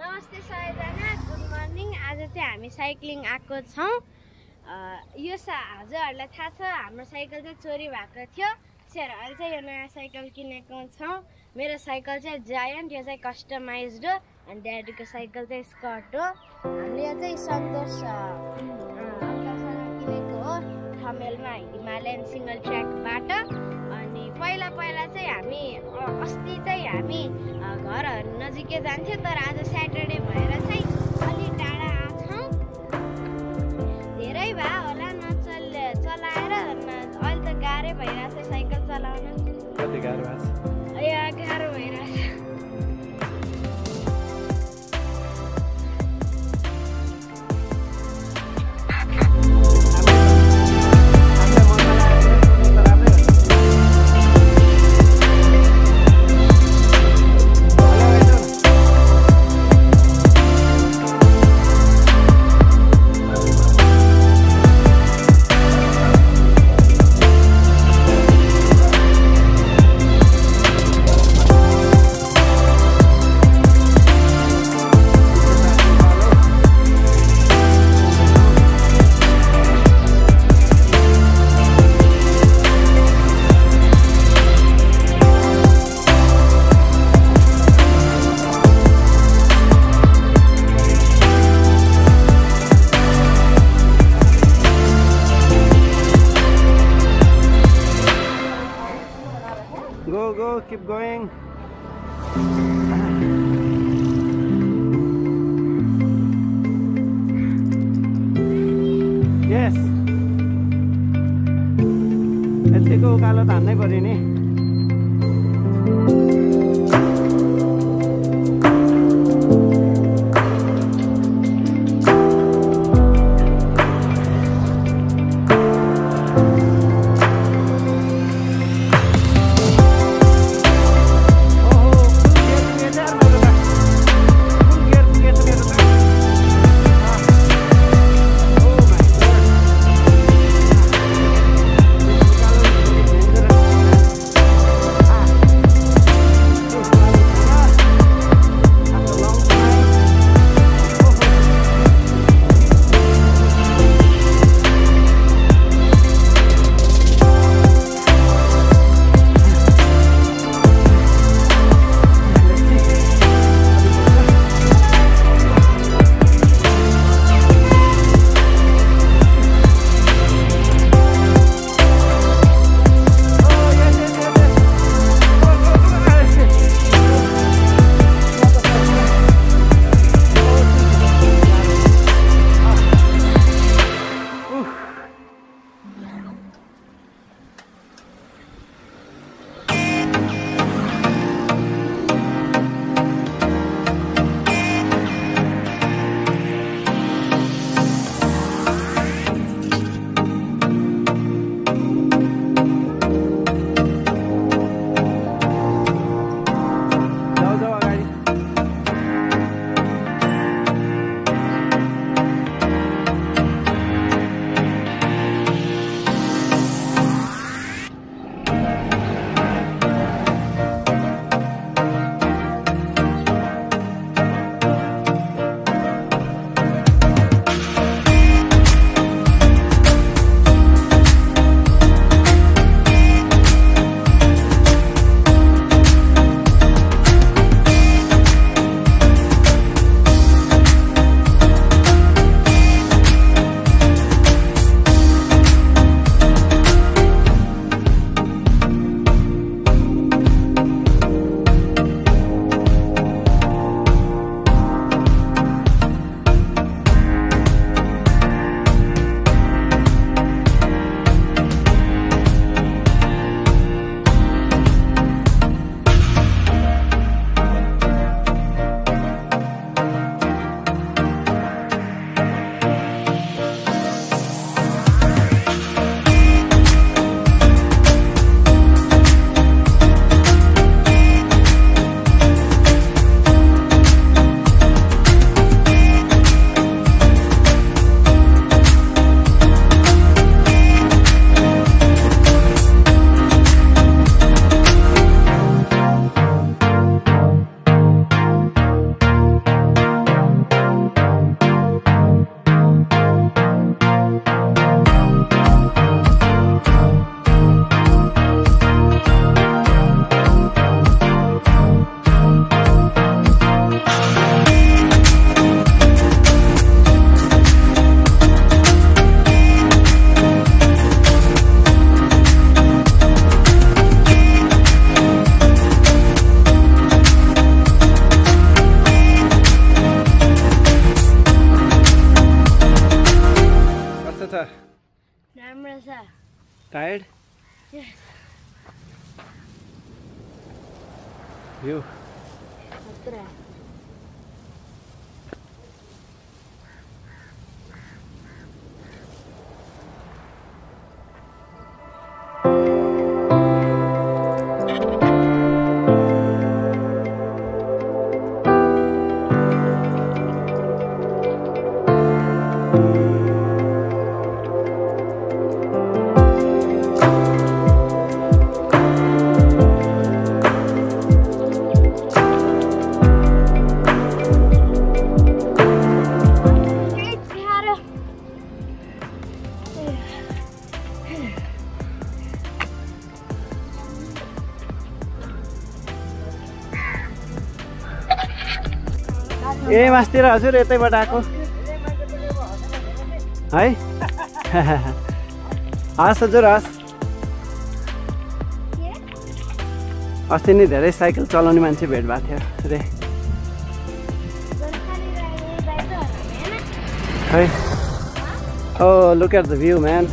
नमस्ते सबैजना good morning आज चाहिँ हामी साइक्लिङ आएको छौँ। यो सा हजुरहरूलाई थाहा छ हाम्रो साइकल चाहिँ चोरी भएको थियो। सेर अहिले चाहिँ यो नयाँ साइकल किनेको छौँ। मेरो साइकल चाहिँ जायन्ट यो चाहिँ कस्टमाइज्ड हो अनि ड्याडीको साइकल चाहिँ स्कर्ट हो। हामीले यो चाहिँ सन्तोष किनेको हो थमेलमा हिमालयन सिङ्गल ट्र्याकबाट। अनि पहिला पहिला चाहिँ हामी अस्ति चाहिँ हामी घरहरू नजिकै जान्थ्यो तर आज स्याटरडे भएर चाहिँ अलि टाढा आछौँ धेरै भए होला नचल चलाएर अहिले त गाह्रै भइरहेछ साइकल चलाउन। उकालो त हान्नै पऱ्यो नि Namrata. Tired? Yes. You. Hatra. ए मास्तिर हजुर यतैबाट आएको। है? हस् हजुर हस्। अस्ति नै धेरै साइकल चलाउने मान्छे भेट भएको थियो रे। है? ओ look at the view man